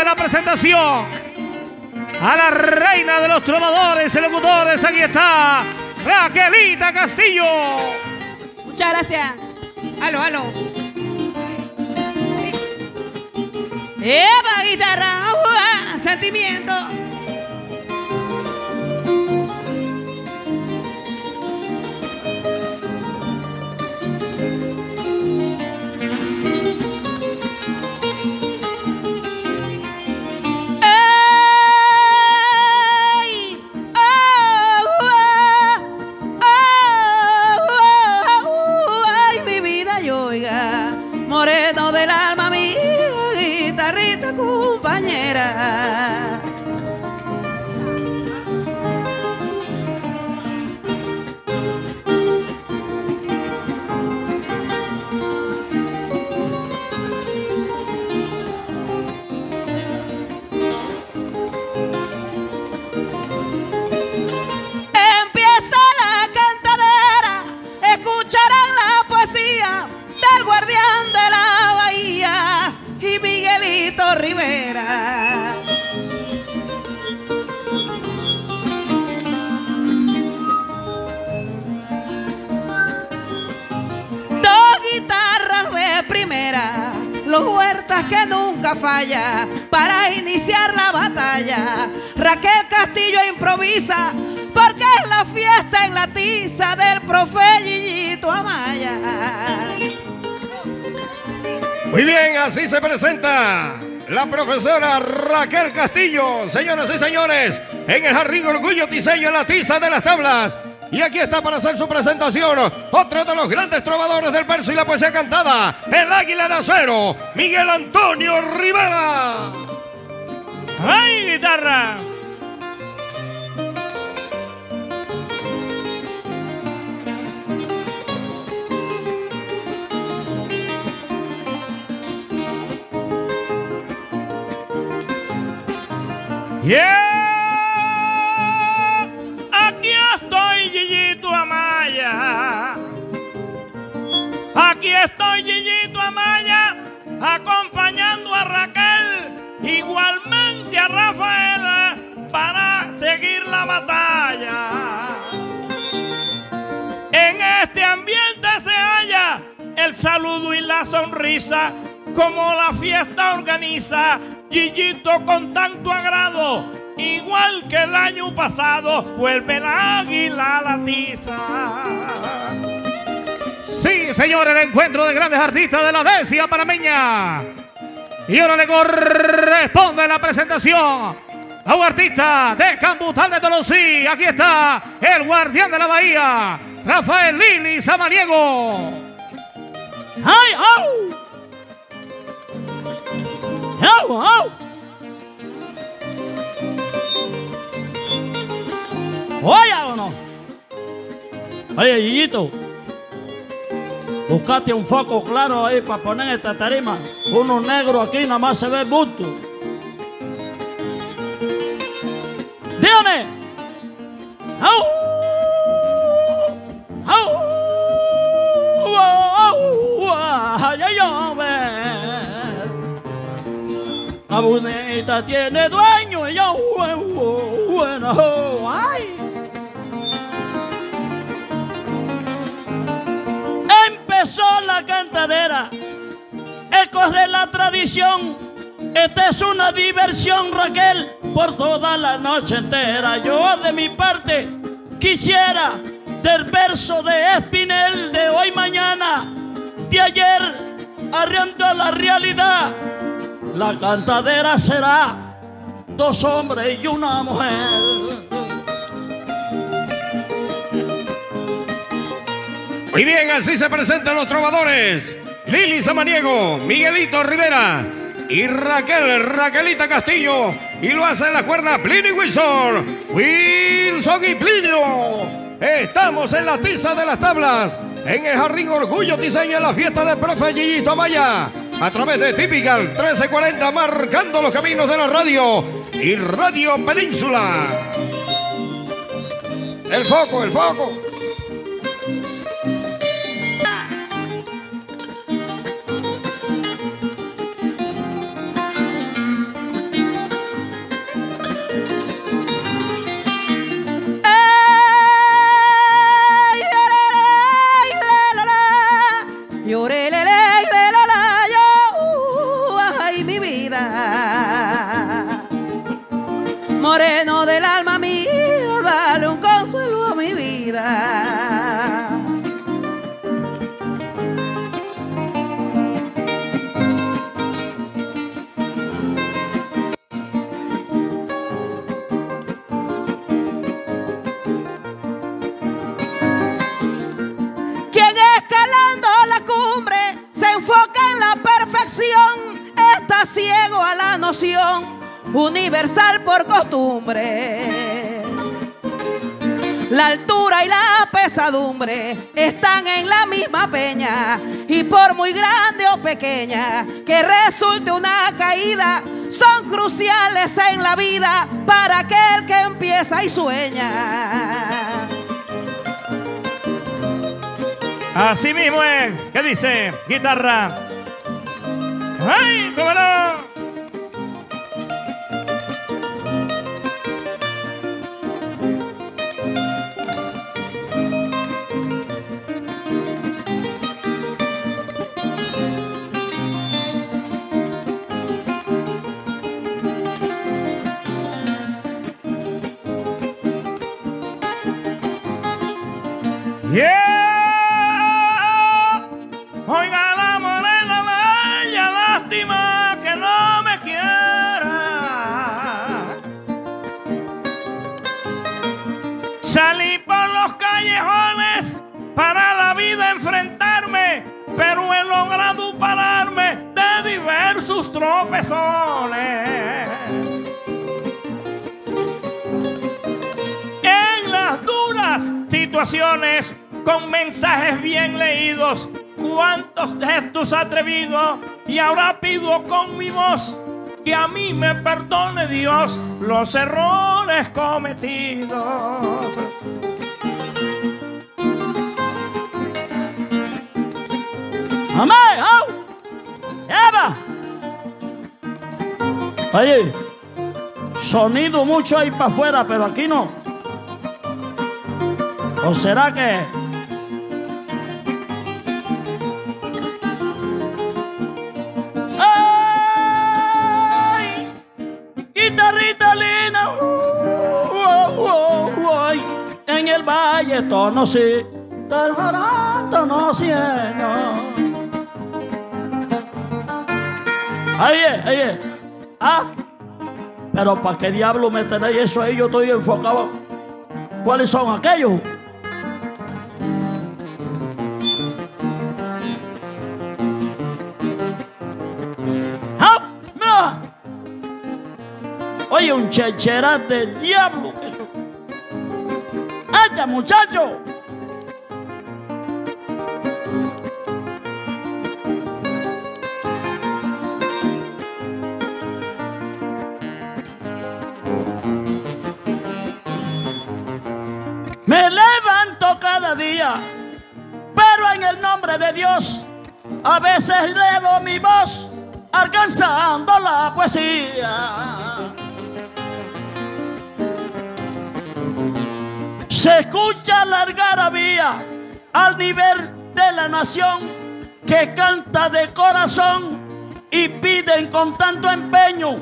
responde la presentación a la reina de los trovadores y locutores. Aquí está Raquelita Castillo. Muchas gracias. Aló, aló. Eva, guitarra, ua, sentimiento. Falla para iniciar la batalla. Raquel Castillo improvisa porque es la fiesta en la tiza del profe Gillito Amaya. Muy bien, así se presenta la profesora Raquel Castillo, señoras y señores, en el Jardín Orgullo Tiseño en la tiza de las tablas. Y aquí está para hacer su presentación otro de los grandes trovadores del verso y la poesía cantada, el águila de acero, Miguel Antonio Rivera. ¡Ay, guitarra! Yeah. Acompañando a Raquel, igualmente a Rafaela, para seguir la batalla. En este ambiente se halla el saludo y la sonrisa, como la fiesta organiza Gillito con tanto agrado. Igual que el año pasado, vuelve el águila a la tiza. Sí, señor, el encuentro de grandes artistas de la décima panameña. Y ahora le corresponde la presentación a un artista de Cambutal de Tolosí. Aquí está el guardián de la bahía, Rafael Lili Samaniego. ¡Ay, au! ¡Au, au! Oye o no. Oye, Yillito. Buscate un foco claro ahí para poner esta tarima. Uno negro aquí nada más se ve el bulto. Dígame. ¡Au! ¡Au! ¡Ay, ay, ay! La bonita tiene dueño y yo, bueno, cantadera, ecos de la tradición. Esta es una diversión, Raquel, por toda la noche entera. Yo de mi parte quisiera del verso de Espinel de hoy mañana, de ayer, arriando la realidad. La cantadera será dos hombres y una mujer. Muy bien, así se presentan los trovadores. Lili Samaniego, Miguelito Rivera y Raquel, Raquelita Castillo. Y lo hace en la cuerda Plinio Wilson. Wilson y Plinio. Estamos en la tiza de las tablas. En el Jardín Orgullo Diseño en la fiesta del profe Gillito Amaya. A través de Typical 1340, marcando los caminos de la radio. Y Radio Península. El foco, el foco. Por costumbre. La altura y la pesadumbre están en la misma peña y por muy grande o pequeña que resulte una caída, son cruciales en la vida para aquel que empieza y sueña. Así mismo es. ¿Qué dice? Guitarra. ¡Ay, cómo no! Yeah. Oiga la morena bella, lástima que no me quiera. Salí por los callejones para la vida enfrentarme, pero he logrado pararme de diversos tropezones. en las duras situaciones con mensajes bien leídos. Cuántos gestos atrevidos y ahora pido con mi voz que a mí me perdone Dios los errores cometidos. ¡Amé! ¡Au! ¡Eva! Oye, sonido mucho ahí para afuera, pero aquí no. ¿O será que.? Valle tono sí. Tarjarán tono ciego. Ahí es, ahí es. Ah, pero ¿para qué diablo me tenéis eso ahí? Yo estoy enfocado. ¿Cuáles son aquellos? ¡Ah! ¡Mira! Oye, un chechera del diablo. ¡Echa, muchacho! Me levanto cada día, pero en el nombre de Dios, a veces elevo mi voz, alcanzando la poesía. Se escucha la algarabía al nivel de la nación que canta de corazón y piden con tanto empeño.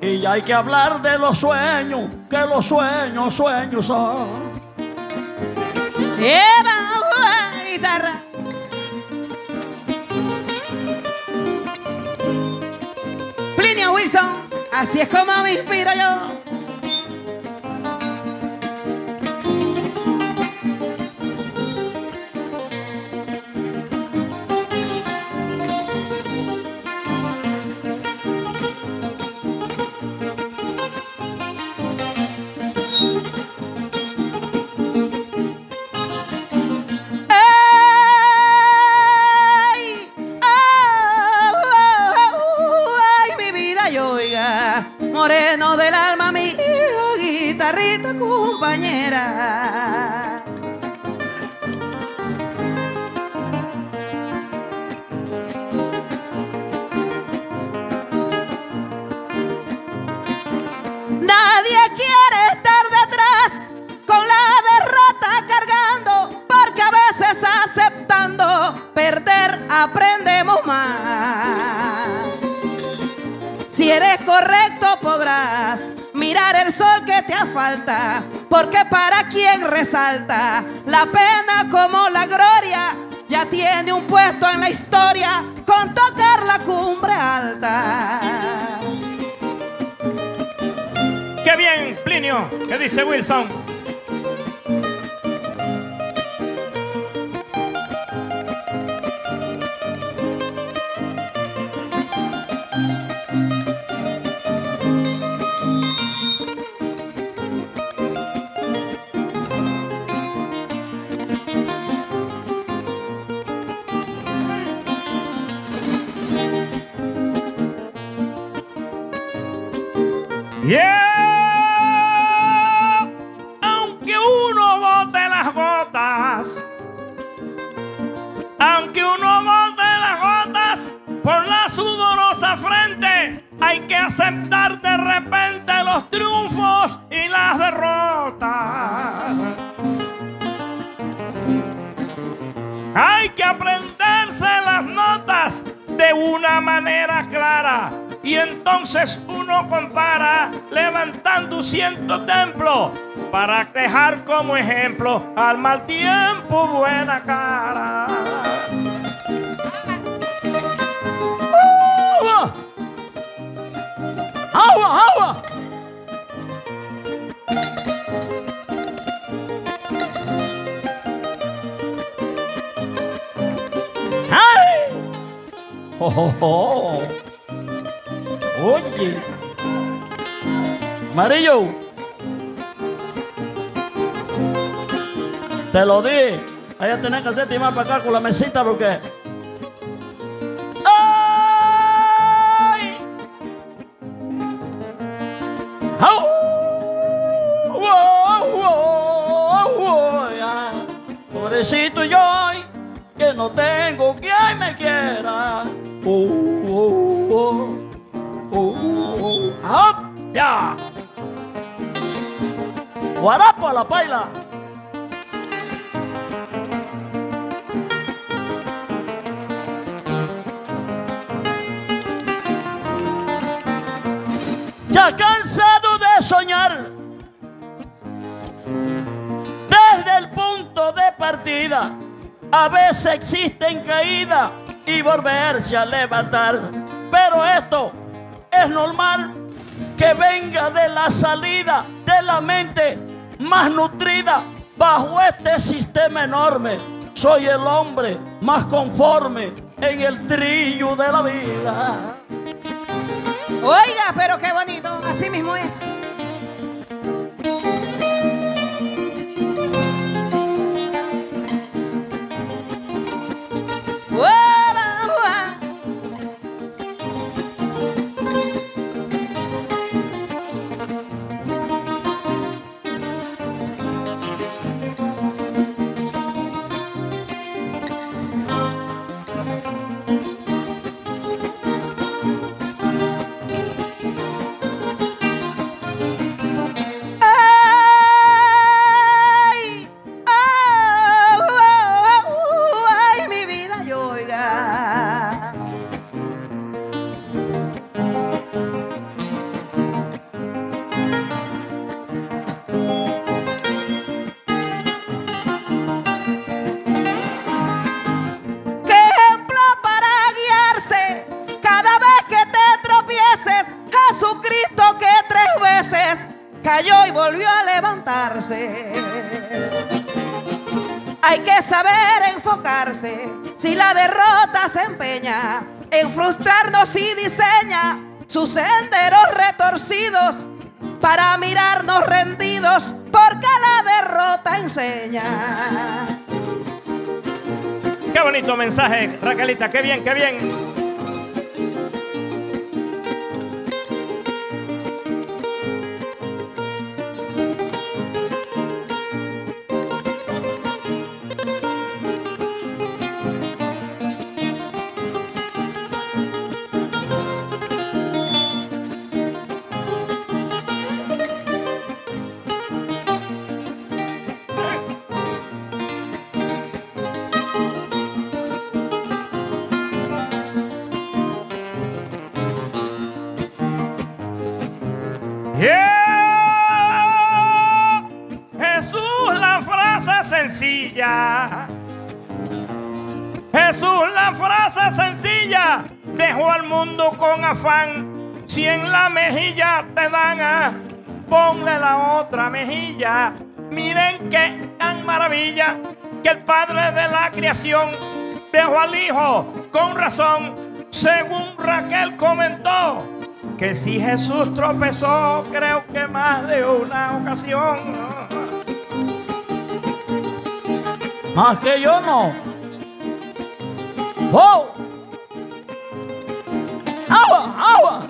Y hay que hablar de los sueños, que los sueños, sueños son. Eva, guitarra. Plinio Wilson, así es como me inspiro yo. Te asfalta, porque para quien resalta la pena como la gloria, ya tiene un puesto en la historia con tocar la cumbre alta. ¡Qué bien, Plinio! ¿Qué dice Wilson? Por la sudorosa frente, hay que aceptar de repente los triunfos y las derrotas. Hay que aprenderse las notas de una manera clara. Y entonces uno compara levantando ciento templos para dejar como ejemplo al mal tiempo buena cara. ¡Oh, oh, oh! Oye, Marillo, te lo di. Ahí tenés que hacerte más para acá con la mesita porque. Oh, oh, ¡Hop! ¡Ya! ¡Guarapo a la paila! Ya cansado de soñar desde el punto de partida, a veces existen caídas y volverse a levantar. Pero esto es normal que venga de la salida de la mente más nutrida bajo este sistema enorme. Soy el hombre más conforme en el trillo de la vida. Oiga, pero qué bonito, así mismo es. En frustrarnos y diseña sus senderos retorcidos para mirarnos rendidos porque la derrota enseña. Qué bonito mensaje, Raquelita. Qué bien, qué bien. Jesús la frase sencilla. Dejó al mundo con afán. Si en la mejilla te dan a, ponle la otra mejilla. Miren qué tan maravilla que el Padre de la creación dejó al Hijo con razón, según Raquel comentó, que si Jesús tropezó, creo que más de una ocasión. Más que yo no. ¡Oh! ¡Agua! ¡Agua!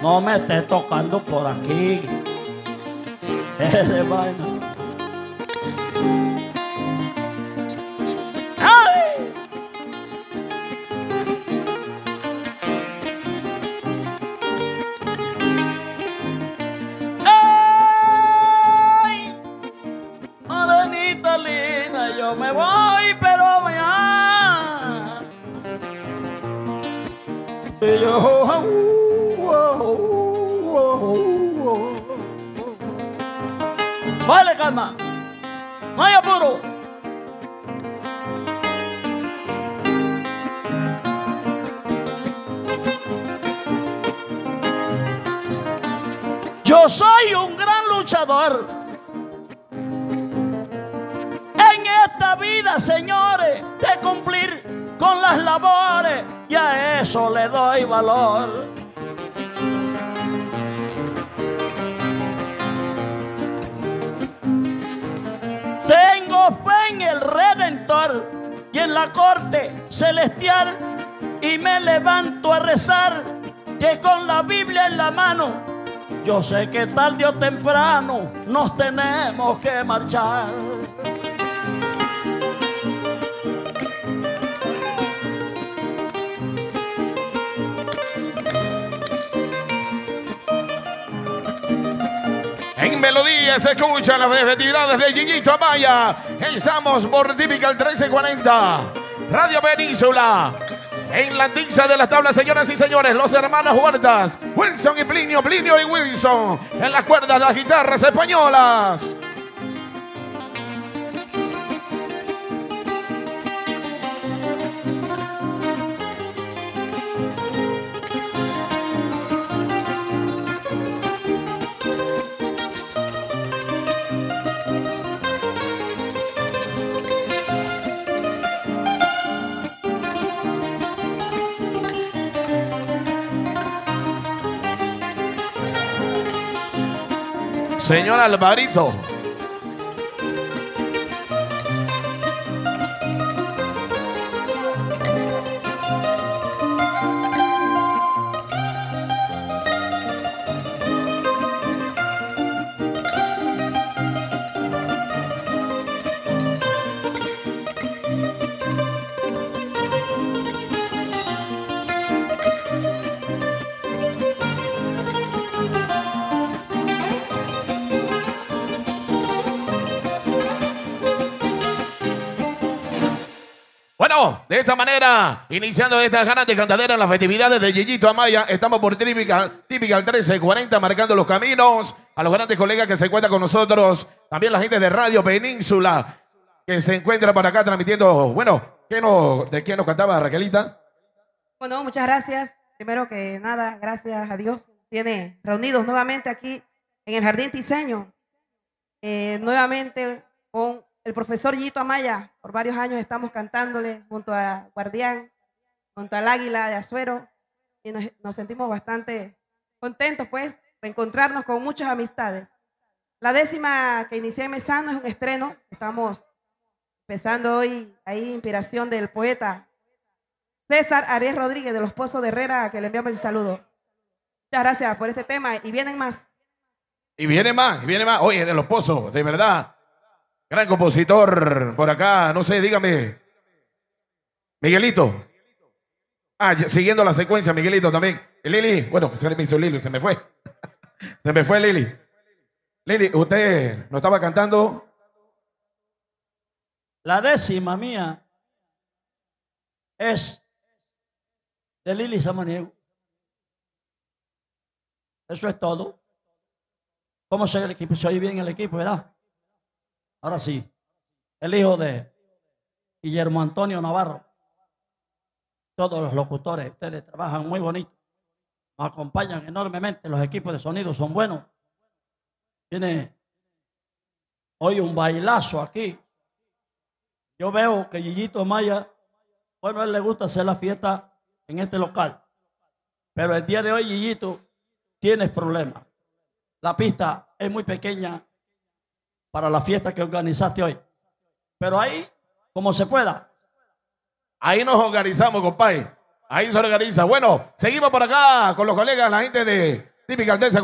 No me estés tocando por aquí. Ese vaina. Vale, calma. No hay apuro. Yo soy un gran luchador. En esta vida, señores, de cumplir con las labores, y a eso le doy valor. Tengo fe en el Redentor y en la corte celestial y me levanto a rezar que con la Biblia en la mano yo sé que tarde o temprano nos tenemos que marchar. En Melodía se escuchan las festividades de Gigito Amaya. Estamos por Típical 1340. Radio Península. En la tiza de las tablas, señoras y señores, los hermanos Huertas, Wilson y Plinio, Plinio y Wilson. En las cuerdas, las guitarras españolas. Señor Alvarito. De esta manera, iniciando estas ganas de cantadera en las festividades de Yeyito Amaya, estamos por Typical, Typical 1340, marcando los caminos a los grandes colegas que se encuentran con nosotros, también la gente de Radio Península, que se encuentra por acá transmitiendo, bueno, ¿qué nos, ¿de quién nos cantaba Raquelita? Bueno, muchas gracias. Primero que nada, gracias a Dios. Tiene reunidos nuevamente aquí en el Jardín Tiseño. Eh, nuevamente con el profesor Yito Amaya. Por varios años estamos cantándole junto a Guardián, junto al Águila de Azuero. Y nos, nos sentimos bastante contentos, pues, de encontrarnos con muchas amistades. La décima que inicié en Mesano es un estreno. Estamos empezando hoy ahí, inspiración del poeta César Ariel Rodríguez de los Pozos de Herrera, que le enviamos el saludo. Muchas gracias por este tema y vienen más. Y viene más, y viene más. Oye, de los pozos, de verdad. Gran compositor por acá, no sé, dígame. Miguelito. Ah, siguiendo la secuencia, Miguelito también. Lili, bueno, se me hizo Lili, se me fue. se me fue Lili. Lili, usted no estaba cantando. La décima mía es de Lili Samaniego. Eso es todo. ¿Cómo se oye el equipo? Se oye bien el equipo, ¿verdad? Ahora sí. El hijo de Guillermo Antonio Navarro. Todos los locutores, ustedes trabajan muy bonito. Acompañan enormemente. Los equipos de sonido son buenos. Tiene hoy un bailazo aquí. Yo veo que Gillito Maya, bueno, a él le gusta hacer la fiesta en este local. Pero el día de hoy, Gillito, tienes problemas. La pista es muy pequeña para la fiesta que organizaste hoy. Pero ahí, como se pueda. Ahí nos organizamos, compadre. Ahí se organiza. Bueno, seguimos por acá con los colegas, la gente de Típica Alteza.